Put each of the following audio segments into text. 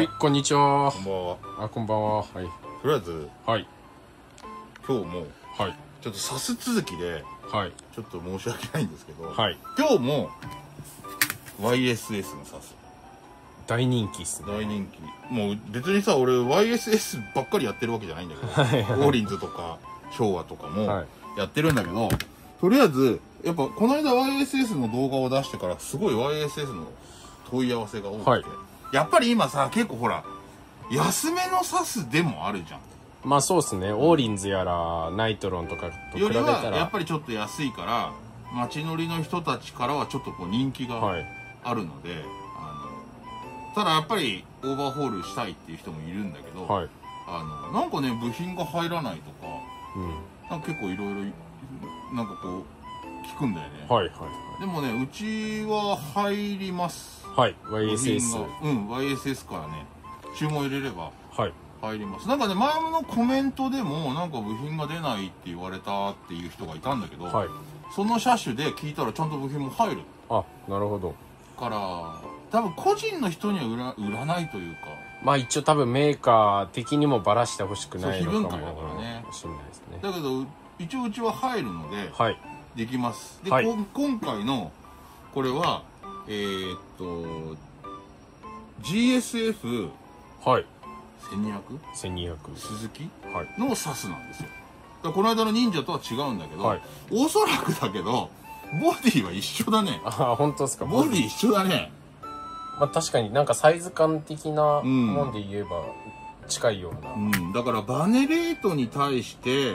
はい、こんにちはこ。んばんは。あ、こんばんは。はい。とりあえず、はい。今日も、はい。ちょっとさす続きで、はい。ちょっと申し訳ないんですけど、はい。今日も、YSS のサス。大人気っすね。大人気。もう別にさ、俺 YSS ばっかりやってるわけじゃないんだけど、オーリンズとか、昭和とかもはいやってるんだけど、とりあえず、やっぱこの間 YSS の動画を出してから、すごい YSS の問い合わせが多くて、はいやっぱり今さ、結構ほら、安めのサスでもあるじゃん。まあそうっすね。オーリンズやら、ナイトロンとかと比よりべたら。はやっぱりちょっと安いから街乗りの人たちからはちょっとこう人気がはい。あるので、あのただやっぱりオーバーホールしたいっていう人もいるんだけど、はい。あのなんかね部品が入らないとかうん。なんか結構いろいろなんかこう聞くんだよね、はい、はでもねうちは入りますい。はい。YSS が。うん YSS からね注文入れればはい。入りますなんかね前のコメントでもなんか部品が出ないって言われたっていう人がいたんだけど、はい。その車種で聞いたらちゃんと部品も入るあ、なるほど。から多分個人の人には売ら売らないというかまあ一応多分メーカー的にもバラしてほしくないのかもからねしれないですね。だけど一応うちは入るのではい。できますで、はい今回のこれはえー、っと GSF1200 はい。1200。鈴木？はい。のサスなんですよ。だこの間の忍者とは違うんだけど、はい。おそらくだけどボディは一緒だね。あ、本当ですか？ボディ一緒だね。まあ確かになんかサイズ感的なうん。もんで言えば近いような。うん、だからバネレートに対して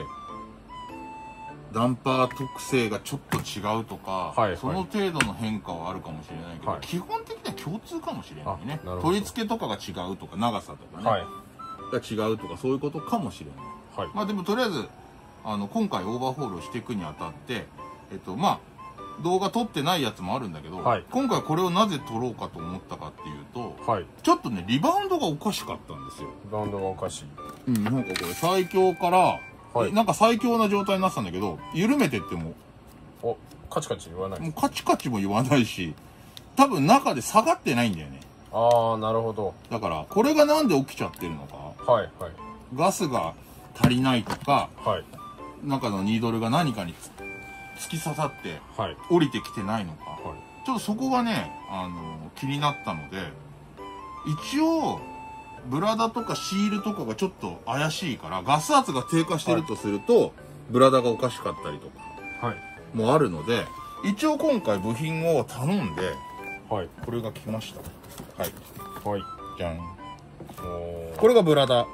ダンパー特性がちょっと違うとか、はいはいその程度の変化はあるかもしれないけど、はい基本的には共通かもしれないね取り付けとかが違うとか長さとかね、はい。が違うとかそういうことかもしれないはい。まあでもとりあえずあの今回オーバーホールをしていくにあたってえっとまあ動画撮ってないやつもあるんだけど、はい今回これをなぜ撮ろうかと思ったかっていうとはい。ちょっとねリバウンドがおかしかったんですよリバウンドがおかしい。うん、なんかこれ最強から、はいえなんか最強な状態になってたんだけど緩めてってもお、カチカチ言わないもうカチカチも言わないし多分中で下がってないんだよねああ、なるほど。だからこれがなんで起きちゃってるのかはい、はい。ガスが足りないとかはい。中のニードルが何かにつ突き刺さってはい。降りてきてないのかはい。ちょっとそこがねあの気になったので一応ブラダとかシールとかがちょっと怪しいからガス圧が低下してるとすると、ブラダがおかしかったりとかはい。もあるので一応今回部品を頼んではい。これが来ましたはいはい。じゃんこれがブラダ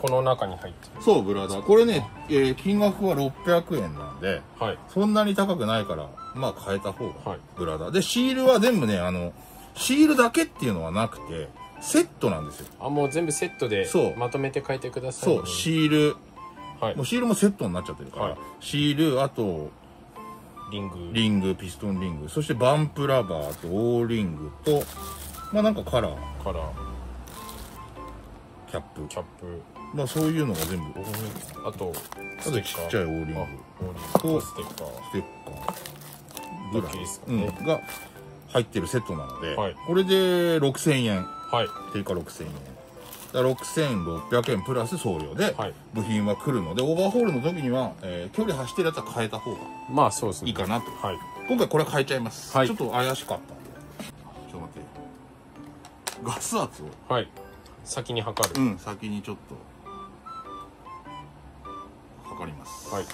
この中に入ってそうブラダこれね、えー金額は600円なんでる。はい。そんなに高くないからまあ変えた方がはい。ブラダでシールは全部ねあのシールだけっていうのはなくてセットなんですよ。あ、もう全部セットでそう。まとめて書いてください。ね。そう。シール。はい。もう。シールもセットになっちゃってるから、はい。シールあとリング。リングピストンリング。そしてバンプラバーとオーリングとまあなんかカラー。カラー、キャップ。キャップ、まあそういうのが全部。あと、あとちっちゃいオーリング。あ、オーリング。とステッカー。ステッカーぐらい。だけですかうんね。が入ってるセットなので、はい。これで6000円はい。定価6000円だから6600円プラス送料ではい。部品は来るので、オーバーホールの時には、えー距離走ってるやつは変えた方がまあそうですね。いいかなとはい。今回これ変えちゃいます、はいちょっと怪しかったんでちょっと待ってガス圧をはい。先に測る。うん先にちょっと測りますはい。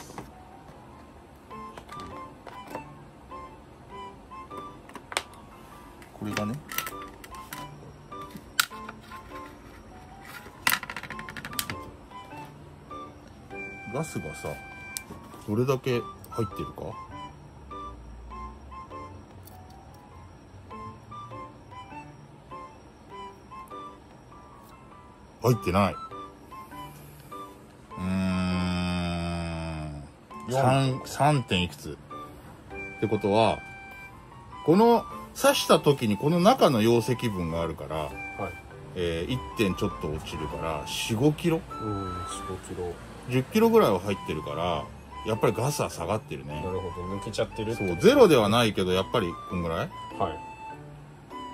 これがねガスがさどれだけ入ってるか？入ってない。うーん。3 3点いくつ？ってことはこの刺した時にこの中の溶石分があるから、はい。えー、1点ちょっと落ちるから45キロ？うん、4、5キロ。10キロぐらいは入ってるからやっぱりガスは下がってるね。なるほど。抜けちゃってるって。そうゼロではないけどやっぱりこんぐらい？はい。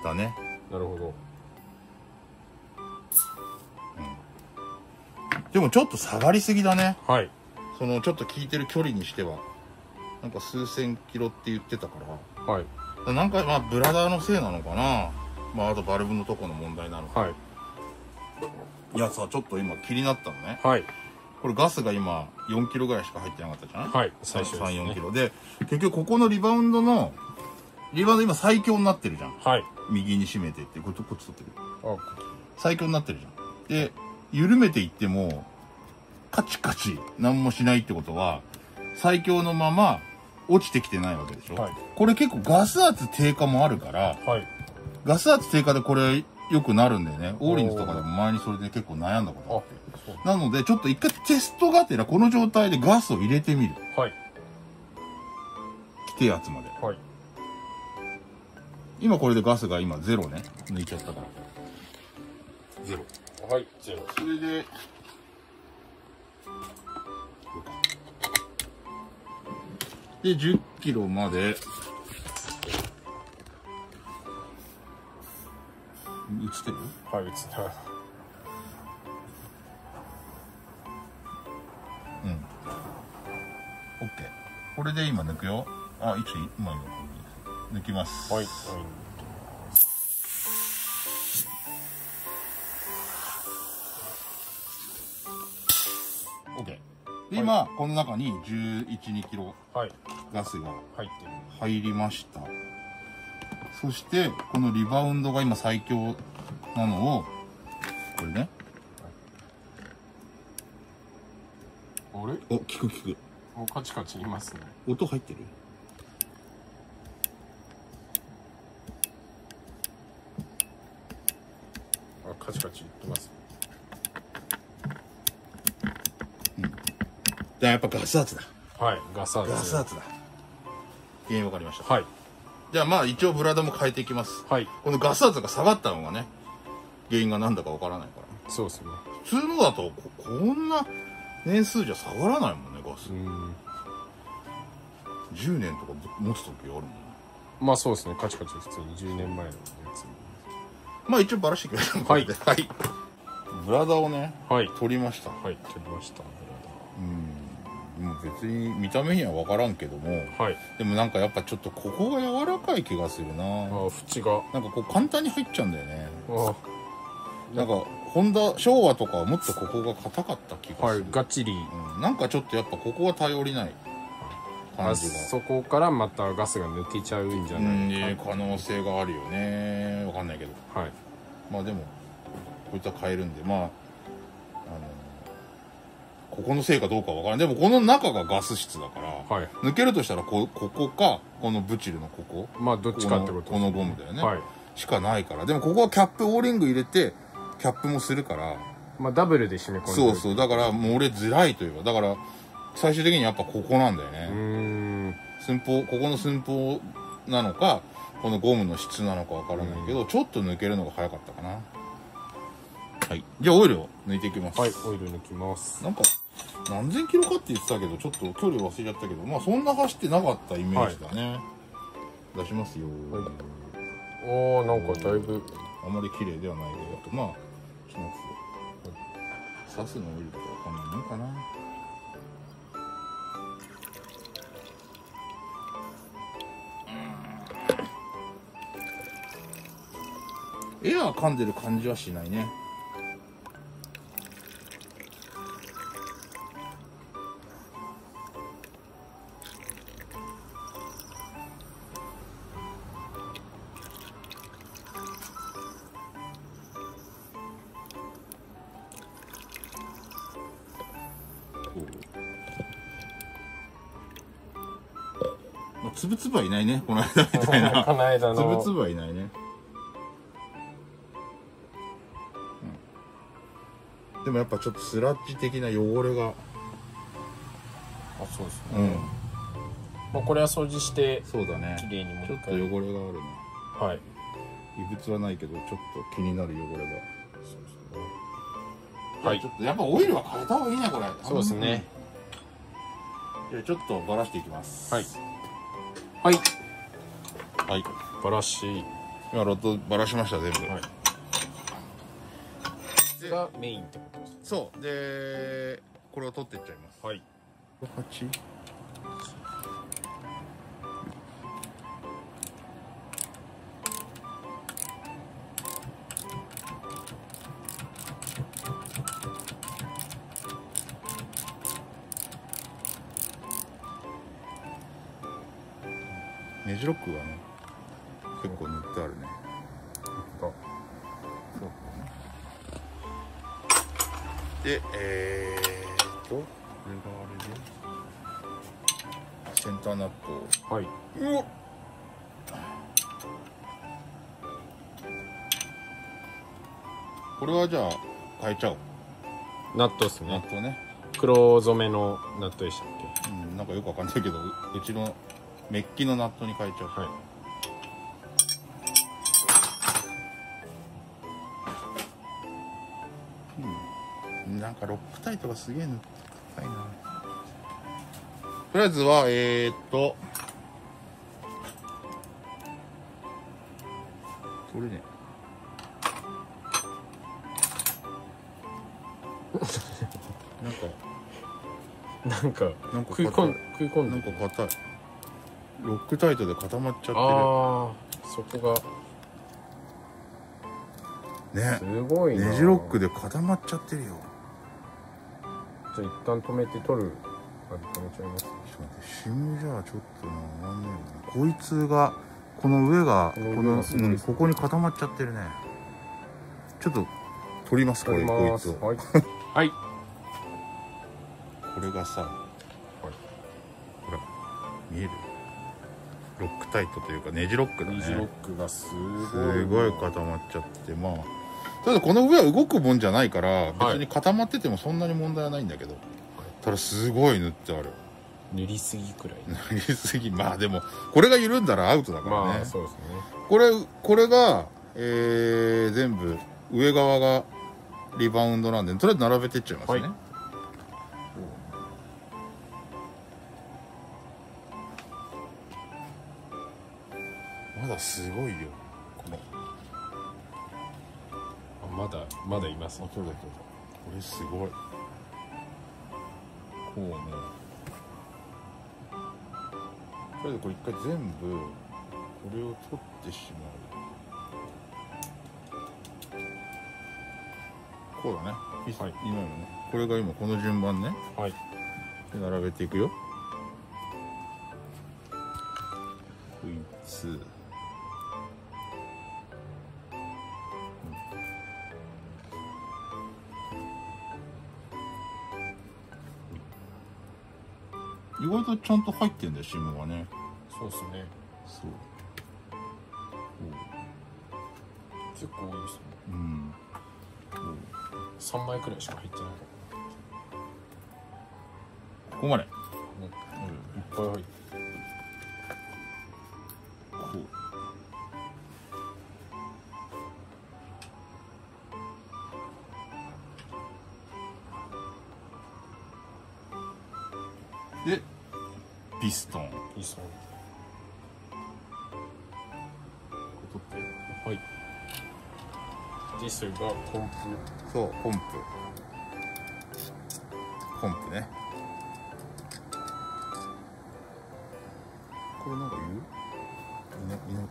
だね。なるほど。でもちょっと下がりすぎだね。はい。そのちょっと聞いてる距離にしては。なんか数千キロって言ってたから。はい。なんかまあブラダーのせいなのかな。まああとバルブのとこの問題なのか。はい。いやさちょっと今気になったのね。はいこれガスが今4キロぐらいしか入ってなかったじゃん？はい。最初です34ねキロ。で結局ここのリバウンドのリバウンド今最強になってるじゃん。はい。右に締めてって。こっちこっち取ってる？あ最強になってるじゃん。で緩めていってもカチカチ何もしないってことは最強のまま落ちてきてないわけでしょ、はい。これ結構ガス圧低下もあるからはい。ガス圧低下でこれよくなるんだよね。オーリンズとかでも前にそれで結構悩んだことああってなのでちょっと一回テストがてらこの状態でガスを入れてみる。はい。規定圧まで。はい。今これでガスが今ゼロね。抜いちゃったから。ゼロ。はいゼロ。それで。で10キロまで。映ってる？はい映ったう OK これで今抜くよ。あ一応今今抜きます。はい。はい。オッケーで今この中に112キロはい。ガスが入りました。そしてこのリバウンドが今最強なのをこれね。あれ？お聞く聞くもうカチカチいますね。音入ってる？あカチカチいってます。じゃあやっぱガス圧だ。はいガス圧。ガス圧だ。原因分かりました。はい。じゃあまあ一応ブラダも変えていきます。はい。このガス圧が下がったのがね原因が何だか分からないから。そうですね。普通のだとここんな年数じゃ下がらないもんねガスうん10年とか持つ時あるもんね。まあそうですねカチカチ普通に。10年前のやつ。まあ一応バラしてくれたはいはい。ブラダをねはい。取りました。はい取りましたブうん。もう別に見た目には分からんけどもラダはい。でもなんかやっぱちょっとここが柔らかい気がするな。あ縁が。なんかこう簡単に入っちゃうんだよね。あなんかホンダ昭和とかはもっとここが硬かった気がはいする、がっちり。うん、なんかちょっとやっぱここは頼りない感あじが。そこからまたガスが抜けちゃうんじゃうないか。ん。可能性があるよね。わかんないけど。はい。まあでもこういったら変えるんで。まああのここのせいかどうかわからないでもこの中がガス室だから、はい。抜けるとしたらこここかこのブチルのここまあどっちかってことこのこのゴムだよね、はい。しかないから。でもここはキャップオーリング入れてキャップもするから。まあダブルで締め込んでそうそうだからもう俺づらいというか。だから最終的にやっぱここなんだようね、寸法ここの寸法なのかこのゴムの質なのかわからないけど、ちょっと抜けるのが早かったかな。はい。じゃあオイルを抜いていきます。はいオイル抜きます。なんか何千キロかって言ってたけどちょっと距離忘れちゃったけどまあそんな走ってなかったイメージだね、出しますよ、はい。おーなんかだいぶあまり綺麗ではないけどまあきます。刺すのオイルとかこんなもんかな。エアー噛んでる感じはしないね。はいないねこの間みたいな。この間つぶのつぶはいないね、うん、でもやっぱちょっとスラッジ的な汚れが。あそうですね、うん。まあ、これは掃除してそうだね。綺麗にもうちょっと汚れがあるねはい。異物はないけどちょっと気になる汚れが。はい。ちょっとやっぱオイルは変えた方がいいねこれ。そうですね。じゃあちょっとバラしていきます。はいはい。はい。バラシ。今ロッドバラしました全部、はい。つがメインってことですそう。でこれを取ってっちゃいます。はい。8でえー、っとこれがあれでセンターナットを。はい。うわこれはじゃあ変えちゃおう。ナットですね。ナットね。黒染めのナットでしたっうんなんかよくわかんないけどううちのメッキのナットに変えちゃう。けはいかロックタイとかすげえ塗ってたいな。とりあえずはえー、っと。これね なんか。なんかなんか食い込ん食い込んなんでか硬い。ロックタイトで固まっちゃっああそこが。てるね。すごいな。ネジロックで固まっちゃってるよじゃあ一旦止めて取るあ止めちゃいます。ちょっと待ってシムじゃちょっとな終わんねえな。こいつがこの上がこのうんここに固まっちゃってるね。ちょっと取りますここいつはい。はい。これがさ、ほら見える？ロックタイトというかネジロックだね。ネジロックがすごい。すごい固まっちゃってまあただこの上は動くもんじゃないから別に固まっててもそんなに問題はないんだけど、ただすごい塗ってある。塗りすぎくらい。塗りすぎ。まあでもこれが緩んだらアウトだからね、まあそうですね。これこれが、えー、全部上側がリバウンドなんでとりあえず並べてっちゃいますね、はいそうだそうだ。これすごい。こうね。とりあえずこれ一回全部これを取ってしまう。こうだね、はい。今のね。これが今この順番ね。はい。で並べていくよ。こいつちゃんと入ってんだよ SIM がね。そうですね。そう。結構多いですね。うん。3枚くらいしか入ってない。ここまで。ねいっぱい入って。こう。でピストン。いいっすね取って。はい。でそれがコンプそうポンプ。ポンプね。これなんか言う？いないいない。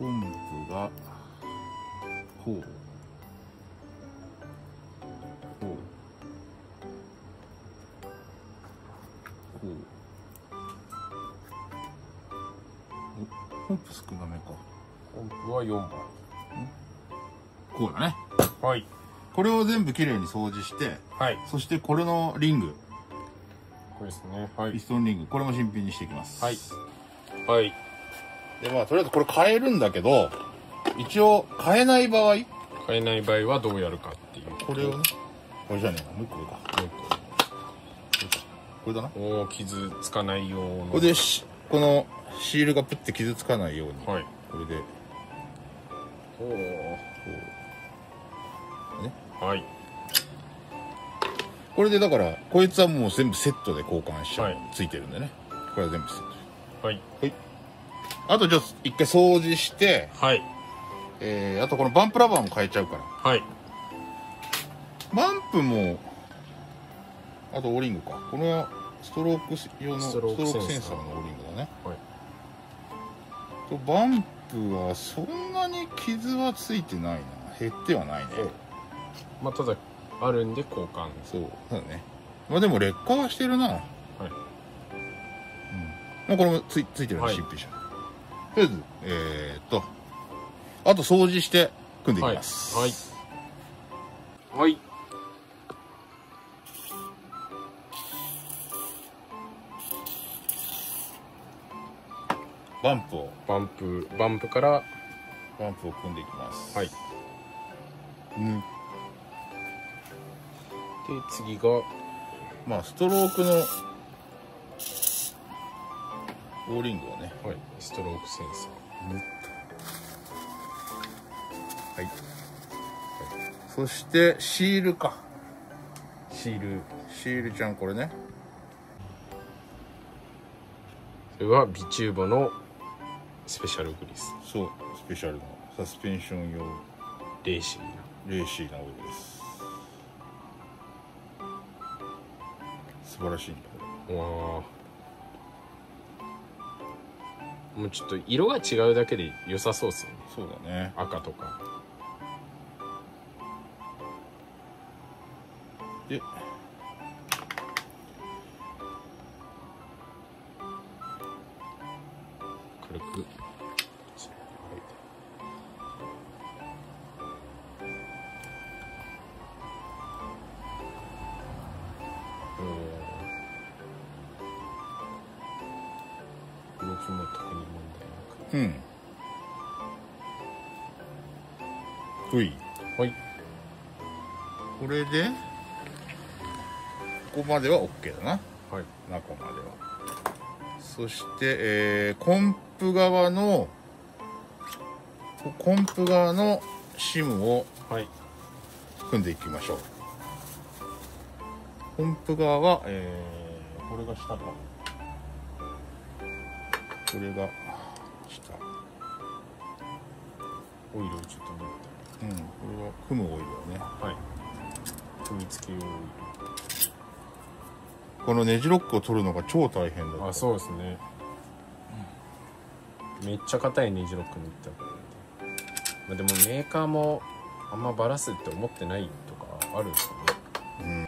うん。ポンプがれを全部きれいに掃除してはい。そしてこれのリング。これですね。はい。ピストンリング。これも新品にしていきます。はい。はい。でまあとりあえずこれ変えるんだけど一応変えない場合買えない場合はどうやるかっていう。これをねこれじゃねえなもう一個上か。もうこれだな。一個おー傷つかないような。これでしこのシールがプッて傷つかないように、はい。これで。おおこはい。これでだからこいつはもう全部セットで交換しちゃう、はい。ついてるんでね。これは全部セット。はい。あとじゃあ一回掃除してはい。えー、あとこのバンプラバーも変えちゃうから。はい。バンプもあとオーリングか。これはストローク用のストロークセンサー。のオーリングだね。はい。とバンプはそんなに傷はついてないな。減ってはないねまあただあるんで交換。そうだね。まあでも劣化はしてるな。はい。まあこれもついついてるね、はい。新品車。とりあえずえー、っと。あと掃除して組んでいきます。はい。はい。バンプを。バンプバンプから。バンプを組んでいきます。はい。うんで次がまあストロークのオーリングをねはい。ストロークセンサはい、そしてシールか。ーシール。シールちゃんこれね。それはビチューボのスペシャルグリス。そうスペシャルのサスペンション用。レーシーな。レーシーなオイルです素晴らしいわあもうちょっと色が違うだけで良さそうっすよね。れそうだね。赤とか。で軽くこれでここまでは OK だな。はい。中までは。そして、えーコンプ側のコンプ側のシムをはい。組んでいきましょう。コンプ側は、えーこれが下か。これが下。オイルをちょっと塗って。うん。これは組むオイルだね。はい組み付け用オイこのネジロックを取るのが超大変だあそうですね、めっちゃ硬いネジロック塗ったからね、まあ、でもメーカーもあんまバラすって思ってないとかあるんですよね。意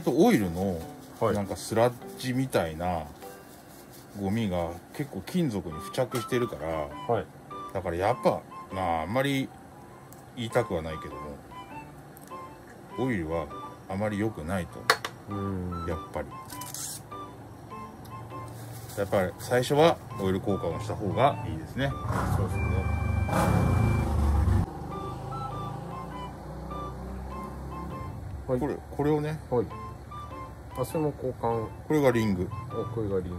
外とオイルのはい。なんかスラッジみたいなゴミが結構金属に付着してるからはい。だからやっぱまああんまり言いたくはないけどもオイルはあまり良くないと。うん。やっぱり。やっぱり最初はオイル交換をした方がいいですね。そうですね。はい。これこれをねはいあそれも交換。これがリング。あこれがリング。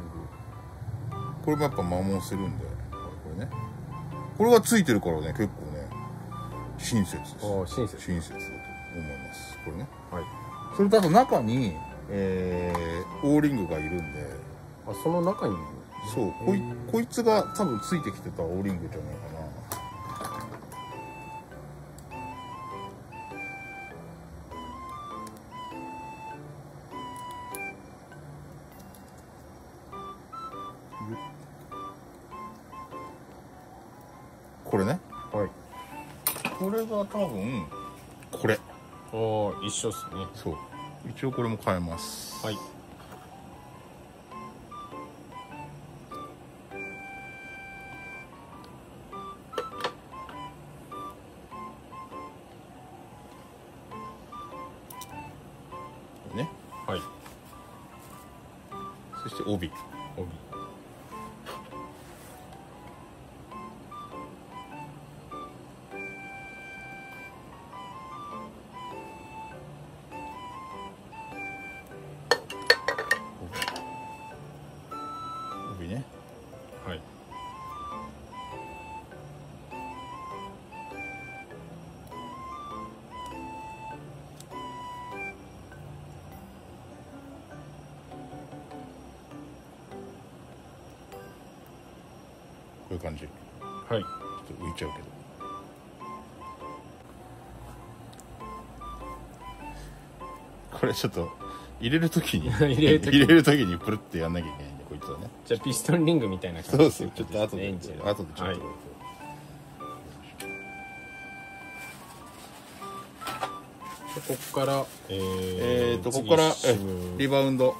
これもやっぱ摩耗するんで。これね。これがついてるからね結構ね。親切です。あ親切。親切だと思います。これね。はい。それとあと中にえー、オーリングがいるんで。あその中にそう。こいこいつが多分ついてきてたオーリングじゃない多分これ。ああ一緒っすね。そう。一応これも変えます。はいういう感じ。ちはい。ょっと浮いちゃうけど。これちょっと入れるときに入れる時 入れる時にプルってやんなきゃいけないんでこいつはね。じゃあピストンリングみたいな感じ。そうそう。ちょっと後でエンジン後でちょっと、はい。でここからえー、えーとここからリバウンド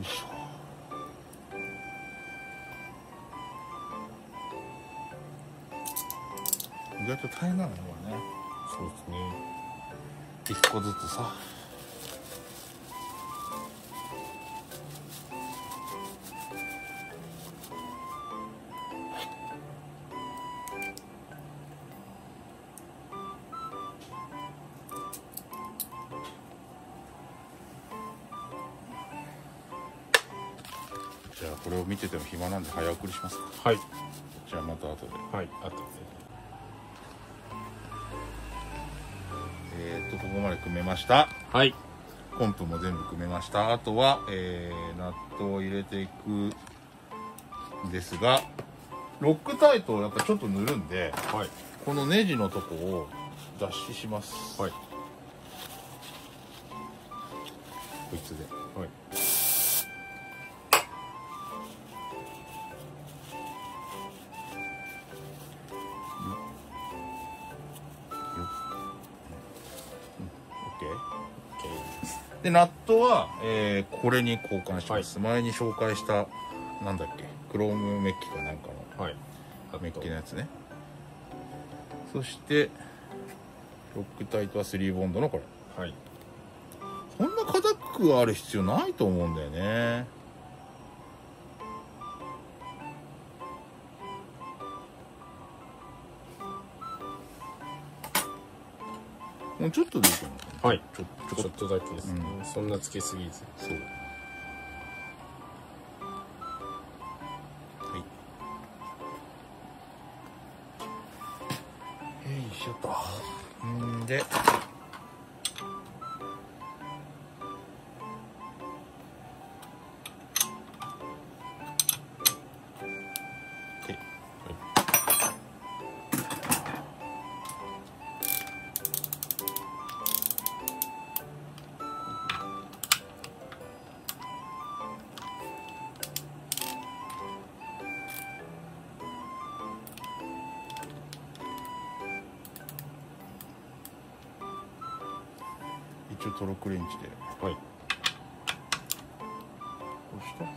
いしょ意外と大変なのねこれね。そうですね。一個ずつさ。なんで早送りしますか？はい。じゃあまた後で。はいあとで。えー、っとここまで組めました。はい。コンプも全部組めました。あとは、えー、ナットを入れていくんですがロックタイトをやっぱちょっと塗るんではい。このネジのとこを脱脂します。はい。こいつででットは、えーこれに交換します、前に紹介したなんだっけクロームメッキかなんかのはい。メッキのやつね。そしてロックタイトは3ボンドのこれ。はい。そんな硬くある必要ないと思うんだよね。もうちょっとでいいかなはい。ちょちょちょっとだけですね、うん。そんなつけすぎず。そう一応トロックレンチで。はい。こうしたは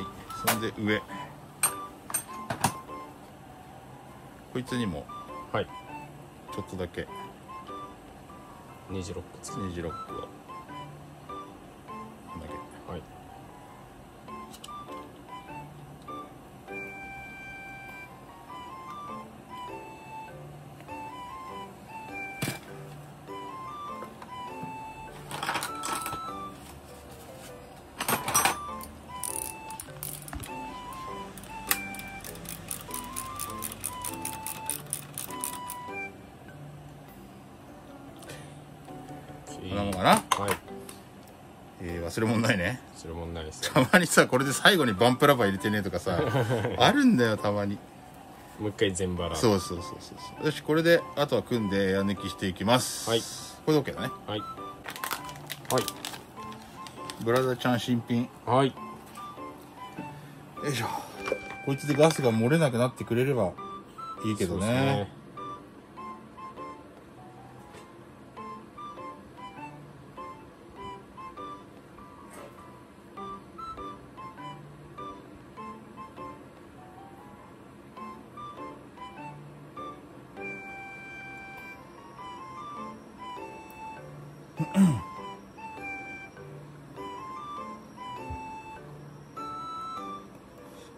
い、そんで上。こいつにも。はい。ちょっとだけ。ネジロックつけネジロックをこん。なもん。かな、はい。えー忘れ物ないね。それ問題ですよたまにさこれで最後にバンプラバー入れてねとかさ あるんだよたまに。もう一回全バラそうそうそうそうそう。よしこれであとは組んでエア抜きしていきます。はい。これで OK だね。はい。はい。ブラザーちゃん新品。はい。よいしょ。こいつでガスが漏れなくなってくれればいいけどそうですね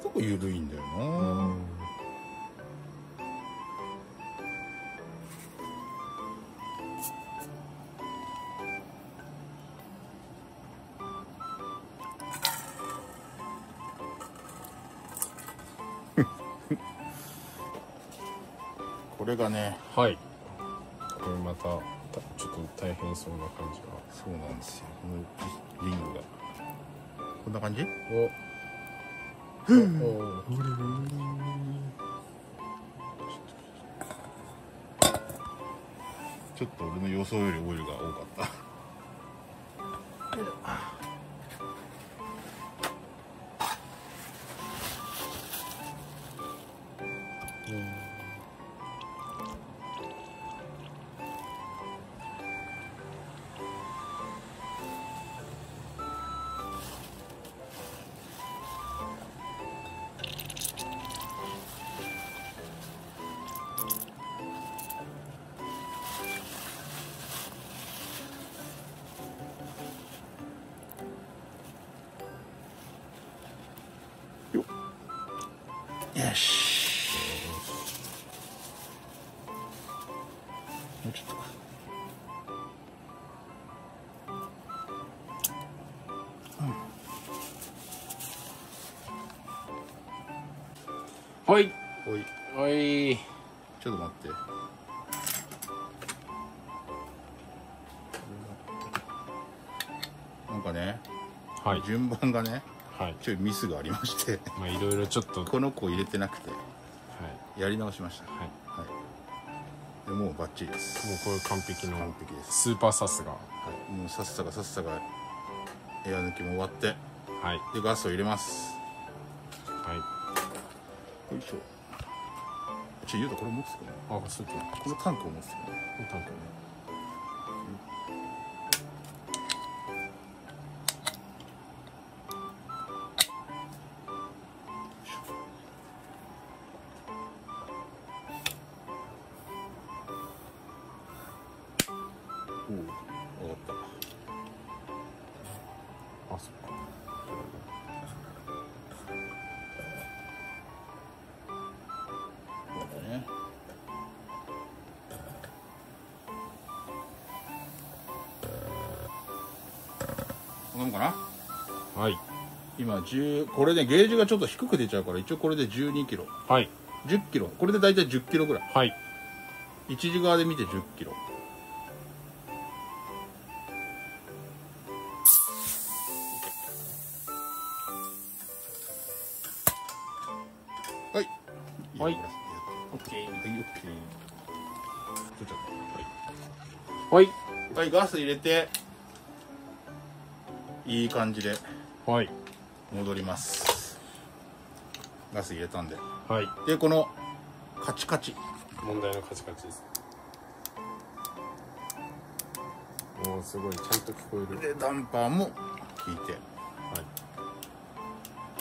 とこ緩いんだよな、う んこれがねはい。これまた。大変そうな感じそうなんですよ。このリングが。こんな感じ？がおお。ちょっと俺の予想よりオイルが多かったよしもうちょっとかはい。おい。はい。ちょっと待って。なんかねはい。順番がねはい。ちょいミスがありまして。まあいろいろちょっと。はいこの子入れてなくて。やり直しました。はい。はい。でもうバッチリです。もうこれ完璧の完璧です。スーパーサスが。はい、もうさっさがさっさがエア抜きも終わって。はい。でガスを入れます。はい。よいしょ。ちょゆうたこれ持つかな？あそうこのタンクを持つかな？タンクね10これねゲージがちょっと低く出ちゃうから一応これで1 2キロ。はい。1 0キロ。これで大体1 0キロぐらい。はい。一時側で見て1 0キロ。はい。はい。オッケーはいオッケー。取っちゃっはい。たはい。ガス入れて。いい感じで。はい戻ります。ガス入れたんで。はい。でこのカチカチ。問題のカチカチです。おおすごいちゃんと聞こえる。でダンパーも効いて。はい。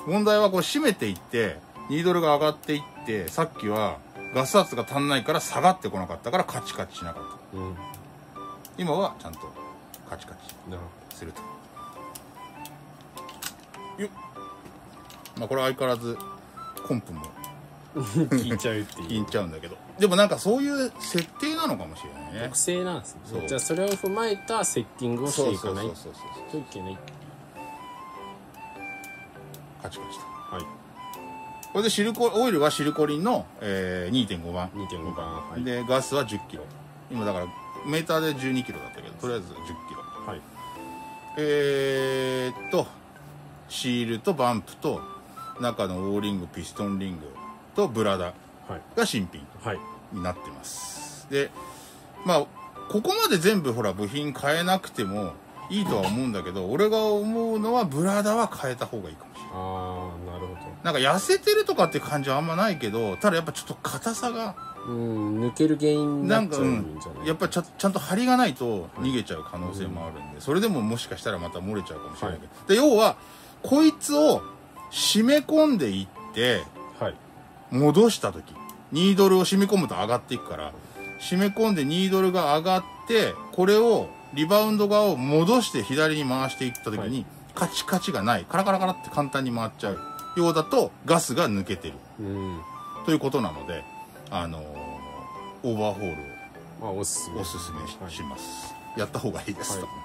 問題はこう締めていってニードルが上がっていってさっきはガス圧が足んないから下がってこなかったからカチカチしなかった。うん。今はちゃんとカチカチなるするとまあこれは相変わらずコンプも。聞いちゃうっていいうっちゃうんだけど。でもなんかそういう設定なのかもしれないね。特性なんですね。じゃあそれを踏まえたセッティングをしていかないといけない。カチカチと。はい。これでシルコオイルはシルコリンの、えー、2.5番。2.5番はい。でガスは1 0キロ。今だからメーターで1 2キロだったけどとりあえず1 0キロ。はい。えー、っとシールとバンプと中のオーリングピストンリングとブラダはい。が新品はい。になってます。でまあここまで全部ほら部品変えなくてもいいとは思うんだけど俺が思うのはブラダは変えた方がいいかもしれない。ああなるほなんか痩せてるとかって感じはあんまないけどただやっぱちょっと硬さがどうん抜ける原因になっちゃうんじゃない？やっぱりちゃちゃんと張りがないと逃げちゃう可能性もあるんで、それでももしかしたらまた漏れちゃうかもしれないけど、で要はこいつを締め込んでいってはい。戻した時。ニードルを締め込むと上がっていくから。締め込んでニードルが上がってこれをリバウンド側を戻して左に回していった時に、はい。カチカチがない。カラカラカラって簡単に回っちゃう。ようだとガスが抜けてる。うん。ということなのであのーオーバーホールをまあおすすめ。おすすめし,、はい。ます。やった方がいいですと、はい。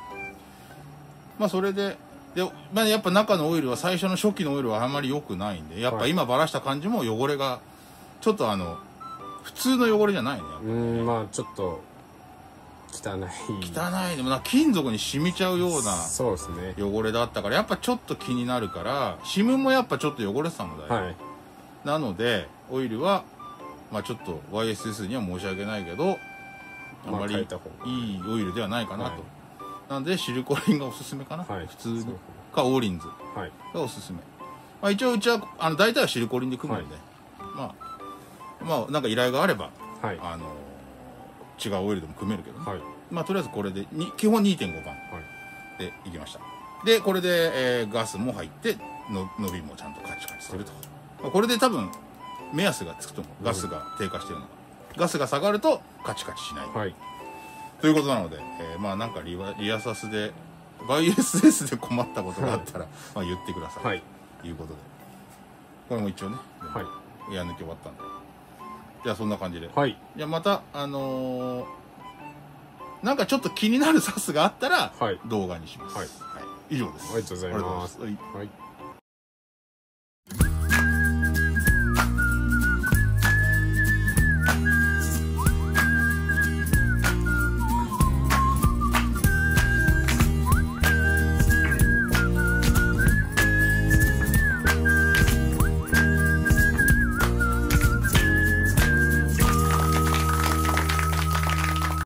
まあそれでで、まあ、やっぱ中のオイルは最初の初期のオイルはあまり良くないんでやっぱはい。今ばらした感じも汚れがちょっとあの普通の汚れじゃないねやっぱ。うーんまあちょっと汚い。汚いでもな金属に染みちゃうようなそうですね。汚れだったからやっぱちょっと気になるからシムもやっぱちょっと汚れてたのだよ、はい。なのでオイルはまあちょっと YSS には申し訳ないけどあんままあり変えた方がいい。オイルではないかなと、はいなのでシルコリンがおすすめかな、はい。普通に。かオーリンズ。はい。がおすすめ、まあ、一応うちはあの大体はシルコリンで組むので、まあまあなんか依頼があればはい。あの違うオイルでも組めるけどね、はい。まあとりあえずこれでに基本2.5番はい。でいきました。でこれで、えーガスも入っての伸びもちゃんとカチカチしてると、まあこれで多分目安がつくと思う。ガスが低下してるのが、ガスが下がるとカチカチしない、はいということなので、えーまあなんかリワリアサスで YSS で困ったことがあったら、まあ言ってください、はい。ということで。これも一応ね、はい。エア抜き終わったんで。じゃあそんな感じで、はい。じゃあまたあのーなんかちょっと気になるサスがあったら、はい。動画にします。はい。以上です。ありがとうございます。ありがとうございます。はい。はい